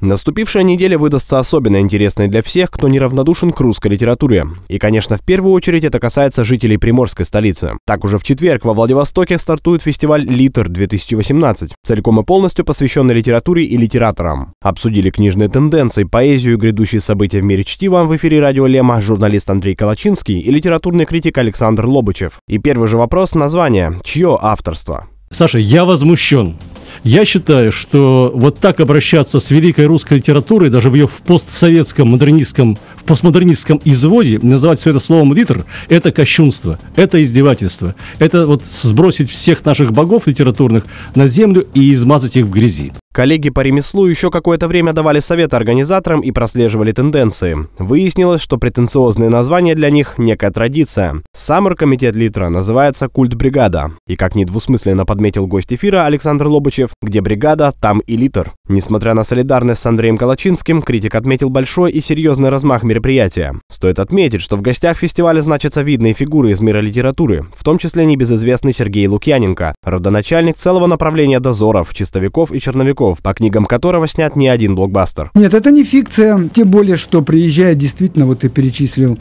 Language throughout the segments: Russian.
Наступившая неделя выдастся особенно интересной для всех, кто неравнодушен к русской литературе. И, конечно, в первую очередь это касается жителей приморской столицы. Так уже в четверг во Владивостоке стартует фестиваль «Литр-2018», целиком и полностью посвященный литературе и литераторам. Обсудили книжные тенденции, поэзию и грядущие события в мире чтива в эфире радио Лема журналист Андрей Калачинский и литературный критик Александр Лобычев. И первый же вопрос – название. Чье авторство? Саша, я возмущен. Я считаю, что вот так обращаться с великой русской литературой, даже в ее в постсоветском, модернистском, в постмодернистском изводе, называть все это словом литр, это кощунство, это издевательство. Это вот сбросить всех наших богов литературных на землю и измазать их в грязи. Коллеги по ремеслу еще какое-то время давали советы организаторам и прослеживали тенденции. Выяснилось, что претенциозные названия для них – некая традиция. Сам оргкомитет Литра называется «Культ бригада». И как недвусмысленно подметил гость эфира Александр Лобычев, где бригада, там и литр. Несмотря на солидарность с Андреем Калачинским, критик отметил большой и серьезный размах мероприятия. Стоит отметить, что в гостях фестиваля значатся видные фигуры из мира литературы, в том числе небезызвестный Сергей Лукьяненко, родоначальник целого направления дозоров, чистовиков и черновиков, Михалков, по книгам которого снят не один блокбастер. Нет, это не фикция, тем более, что приезжает действительно, вот ты перечислил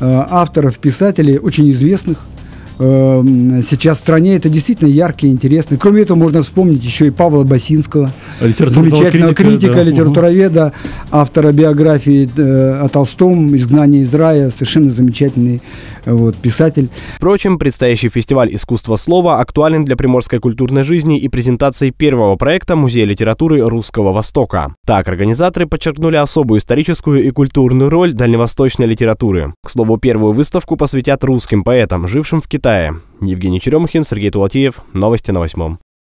э, авторов, писателей, очень известных, сейчас в стране. Это действительно яркий, интересный. Кроме этого, можно вспомнить еще и Павла Басинского, замечательного критика, критика да. литературоведа, автора биографии э, о Толстом, «Изгнание из рая», совершенно замечательный э, вот, писатель. Впрочем, предстоящий фестиваль искусства слова актуален для приморской культурной жизни и презентации первого проекта Музея литературы Русского Востока. Так, организаторы подчеркнули особую историческую и культурную роль дальневосточной литературы. К слову, первую выставку посвятят русским поэтам, жившим в Китае, Китае. Евгений Черемухин, Сергей Тулатиев. Новости на восьмом.